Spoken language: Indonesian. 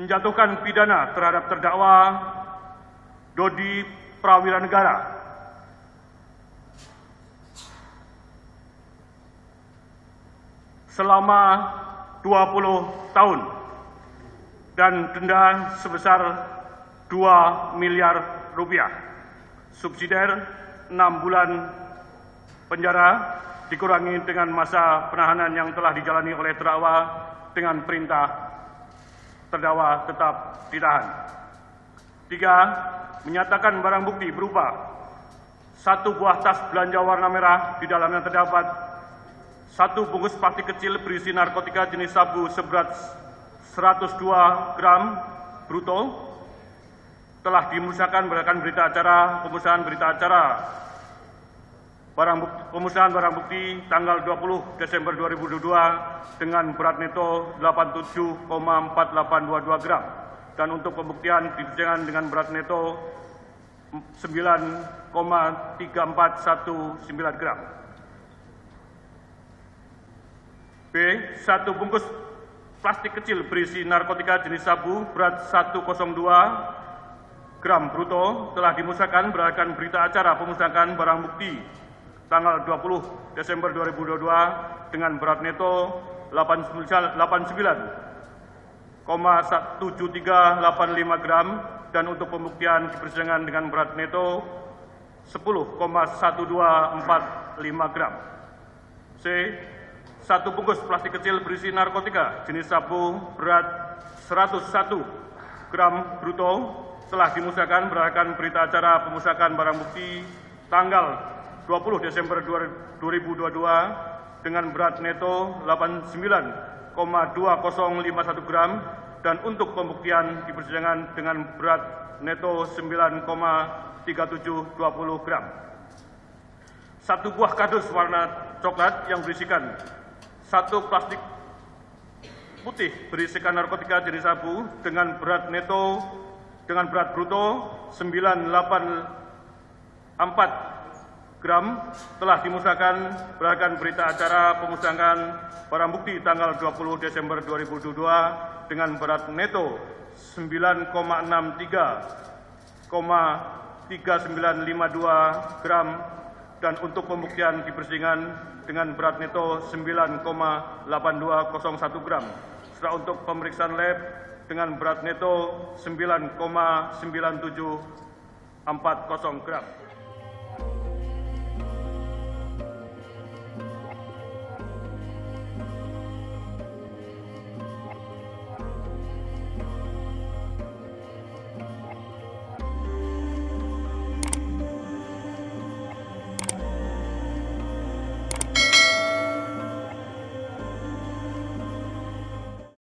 menjatuhkan pidana terhadap terdakwa Dodi Prawira Negara selama 20 tahun dan denda sebesar 2 miliar rupiah. Subsidiar 6 bulan penjara dikurangi dengan masa penahanan yang telah dijalani oleh terdakwa dengan perintah terdakwa tetap ditahan. Tiga, menyatakan barang bukti berupa satu buah tas belanja warna merah di dalamnya terdapat satu bungkus plastik kecil berisi narkotika jenis sabu seberat 102 gram bruto telah dimusnahkan berdasarkan berita acara pemusnahan berita acara barang bukti, pemusnahan barang bukti tanggal 20 Desember 2022 dengan berat neto 87,4822 gram dan untuk pembuktian di persidangan dengan berat neto 9,3419 gram. B. Satu bungkus plastik kecil berisi narkotika jenis sabu berat 102 gram bruto telah dimusnahkan berdasarkan berita acara pemusnahan barang bukti tanggal 20 Desember 2022 dengan berat neto 89,7385 gram dan untuk pembuktian di persidangan dengan berat neto 10,1245 gram. C. Satu bungkus plastik kecil berisi narkotika jenis sabu berat 101 gram bruto telah dimusnahkan berdasarkan berita acara pemusnahan barang bukti tanggal 20 Desember 2022 dengan berat neto 89,2051 gram dan untuk pembuktian di persidangan dengan berat neto 9,3720 gram. Satu buah kardus warna coklat yang berisikan satu plastik putih berisikan narkotika jenis sabu dengan berat neto dengan berat bruto 984 gram telah dimusnahkan berdasarkan berita acara pemusnahan barang bukti tanggal 20 Desember 2022 dengan berat neto 9,63,3952 gram dan untuk pembuktian di persidangan dengan berat neto 9,8201 gram. Setelah untuk pemeriksaan lab dengan berat neto 9,9740 gram.